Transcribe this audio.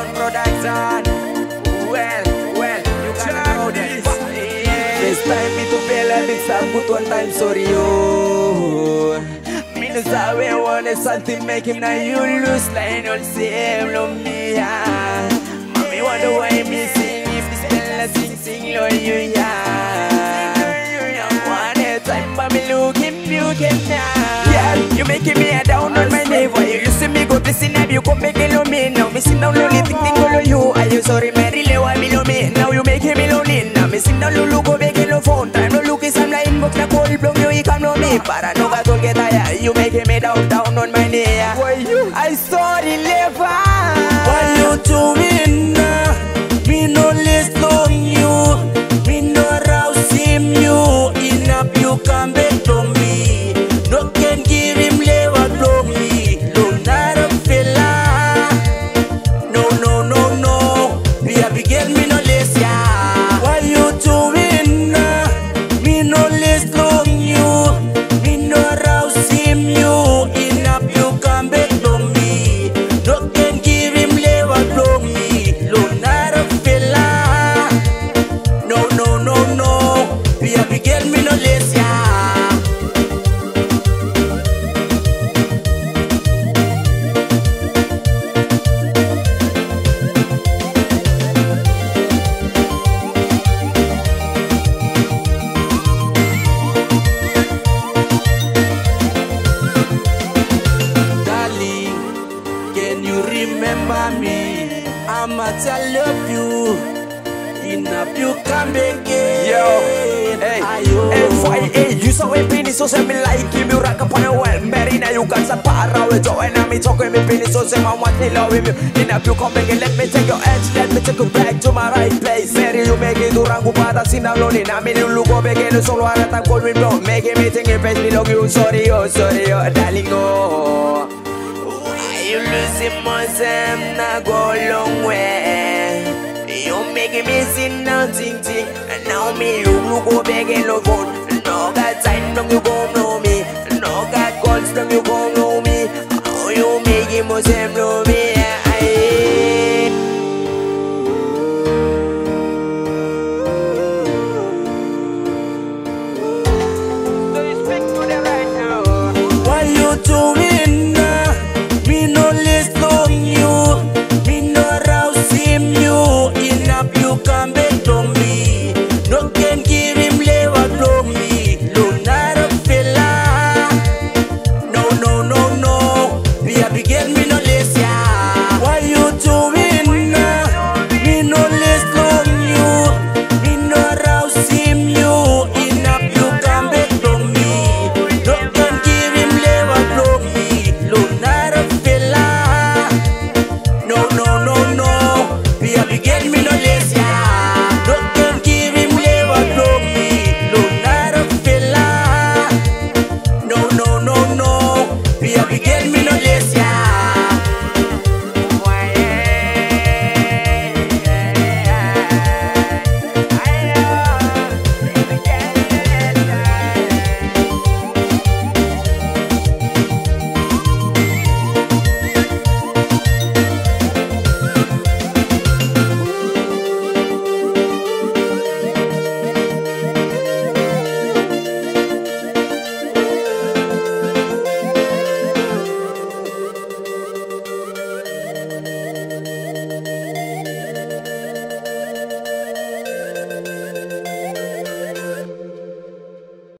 sound production. Well, well, you gotta know this. This time me to fail and mix up good one time, sorry yo. Minus I will want something making him now you lose line on same love me Ah, Mommy wonder why me sing if this fella sing sing lo you yeah. Now one time but me look him you can yeah. You making me a make me now. Me sit down lonely think think all of you. Are you sorry me really why me lo me now you making me lonely now. Me sit down lulu go make it lo phone time no look is I'm like inbox na call blow you you come no me para no all get tired. You making me down down on my knee. Why you? I sorry never. What you doing I'ma love you. Enough you come again. Yo, hey, Ayo. FYA, you saw a penis, so say me like him, you rock upon a well. Mary, now you got some power with joy, and I'm talking me penis, so say my want to love him. In a few come and let me take your edge, let me take you back to my right place. Mary, you make it durang pada sin down lonely, now me you look over again, solo at a time call me bro. Make me think if it's me love you, sorry, oh, sorry, oh, darling, oh. Missing myself, I go long way. You make me see nothing, thing, And now me, you go begging, and no phone. No got time, don't you go know me. No got calls, don't you go know me. How you making myself know me? to me